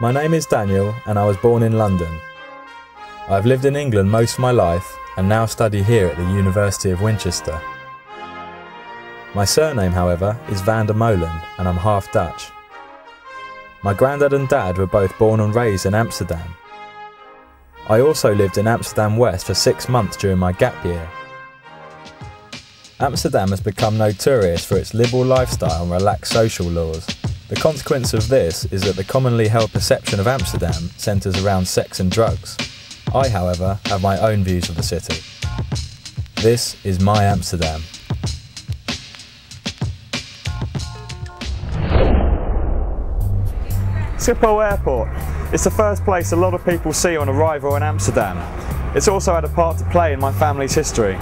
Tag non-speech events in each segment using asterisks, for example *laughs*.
My name is Daniel and I was born in London. I've lived in England most of my life and now study here at the University of Winchester. My surname, however, is van der Molen and I'm half Dutch. My granddad and dad were both born and raised in Amsterdam. I also lived in Amsterdam West for six months during my gap year. Amsterdam has become notorious for its liberal lifestyle and relaxed social laws. The consequence of this is that the commonly held perception of Amsterdam centres around sex and drugs. I, however, have my own views of the city. This is my Amsterdam. Schiphol Airport. It's the first place a lot of people see on arrival in Amsterdam. It's also had a part to play in my family's history.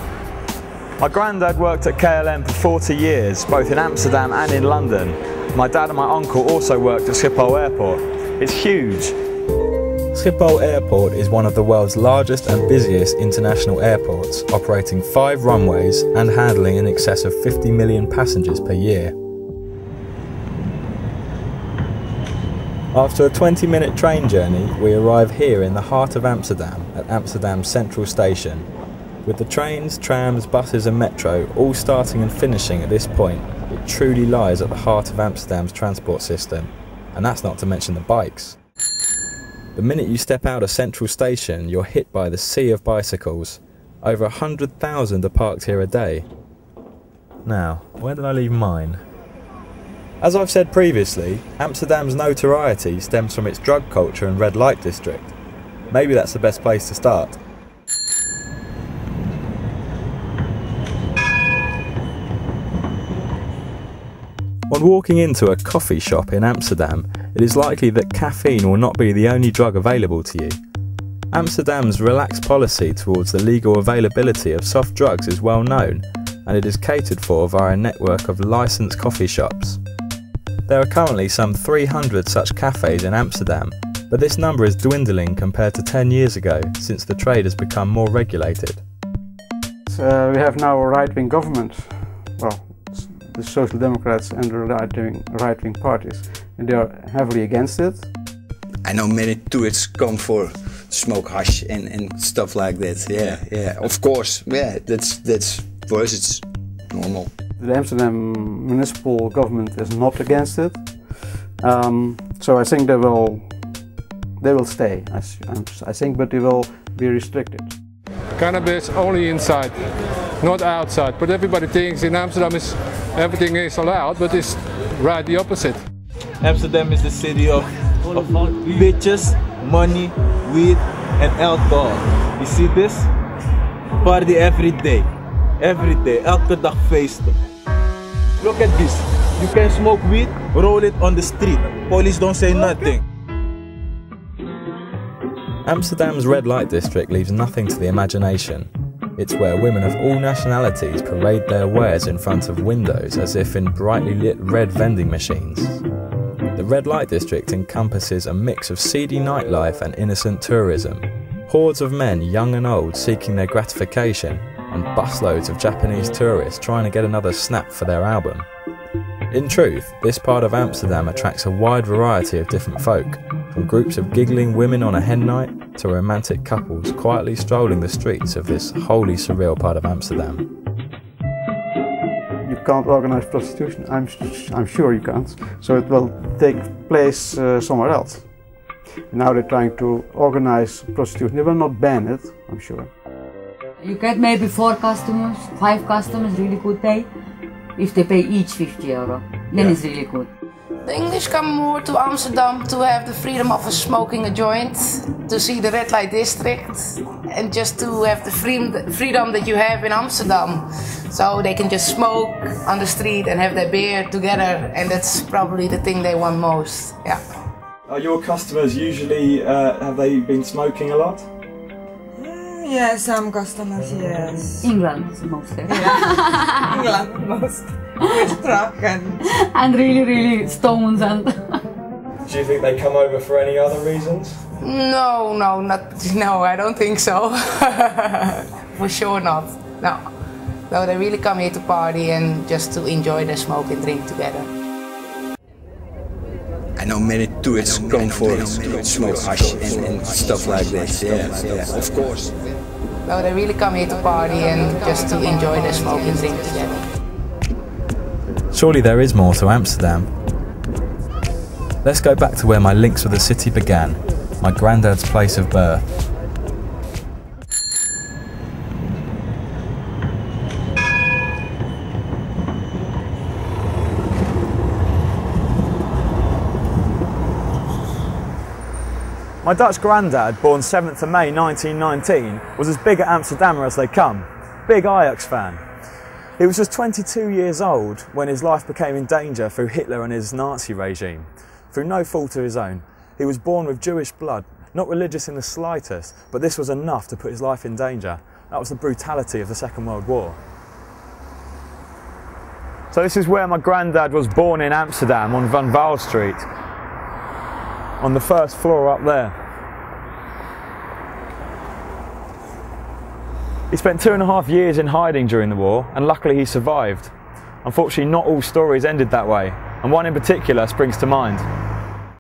My granddad worked at KLM for 40 years, both in Amsterdam and in London. My dad and my uncle also worked at Schiphol Airport. It's huge. Schiphol Airport is one of the world's largest and busiest international airports, operating five runways and handling in excess of 50 million passengers per year. After a 20 minute train journey, we arrive here in the heart of Amsterdam at Amsterdam Central Station. With the trains, trams, buses, and metro all starting and finishing at this point, truly lies at the heart of Amsterdam's transport system. And that's not to mention the bikes. The minute you step out of Central Station, you're hit by the sea of bicycles. Over 100,000 are parked here a day. Now, where did I leave mine? As I've said previously, Amsterdam's notoriety stems from its drug culture and red light district. Maybe that's the best place to start. When walking into a coffee shop in Amsterdam, it is likely that caffeine will not be the only drug available to you. Amsterdam's relaxed policy towards the legal availability of soft drugs is well known, and it is catered for via a network of licensed coffee shops. There are currently some 300 such cafes in Amsterdam, but this number is dwindling compared to 10 years ago since the trade has become more regulated. Uh, we have now a right-wing government, well, the Social Democrats and the right-wing right -wing parties, and they are heavily against it. I know many tourists come for smoke hash and, and stuff like that. Yeah, yeah. Of course, yeah. That's that's for us it's normal. The Amsterdam municipal government is not against it, um, so I think they will they will stay. I, I think, but they will be restricted. Cannabis only inside, not outside. But everybody thinks in Amsterdam is everything is allowed, but it's right the opposite. Amsterdam is the city of, of bitches, money, weed, and alcohol. You see this? Party every day. Every day. Elke dag feesten. Look at this. You can smoke weed, roll it on the street. Police don't say nothing. Amsterdam's red light district leaves nothing to the imagination. It's where women of all nationalities parade their wares in front of windows as if in brightly lit red vending machines. The red light district encompasses a mix of seedy nightlife and innocent tourism. Hordes of men, young and old, seeking their gratification, and busloads of Japanese tourists trying to get another snap for their album. In truth, this part of Amsterdam attracts a wide variety of different folk, from groups of giggling women on a hen night to romantic couples quietly strolling the streets of this wholly surreal part of Amsterdam. You can't organize prostitution, I'm, I'm sure you can't, so it will take place uh, somewhere else. Now they're trying to organize prostitution, they will not ban it, I'm sure. You get maybe four customers, five customers, really good day. If they pay each 50 euro, then yeah. it's really good. The English come more to Amsterdam to have the freedom of smoking a joint, to see the red light district, and just to have the freedom that you have in Amsterdam. So they can just smoke on the street and have their beer together, and that's probably the thing they want most. Yeah. Are your customers usually, uh, have they been smoking a lot? Yes, some customers, yes. England mostly. Yeah. *laughs* England most. With and... and really, really stones and... Do you think they come over for any other reasons? No, no, not, no, I don't think so. *laughs* for sure not, no. No, they really come here to party and just to enjoy the smoke and drink together. I know many tourists come for smoke hash and, and stuff like that. Yeah, yeah, of course. No, they really come here to party and just to enjoy the smoke and drink together. Surely there is more to Amsterdam. Let's go back to where my links with the city began, my granddad's place of birth. My Dutch granddad, born 7th of May 1919, was as big at Amsterdammer as they come. Big Ajax fan. He was just 22 years old when his life became in danger through Hitler and his Nazi regime. Through no fault of his own. He was born with Jewish blood, not religious in the slightest, but this was enough to put his life in danger. That was the brutality of the Second World War. So this is where my granddad was born in Amsterdam on Van Waal Street on the first floor up there. He spent two and a half years in hiding during the war, and luckily he survived. Unfortunately, not all stories ended that way, and one in particular springs to mind.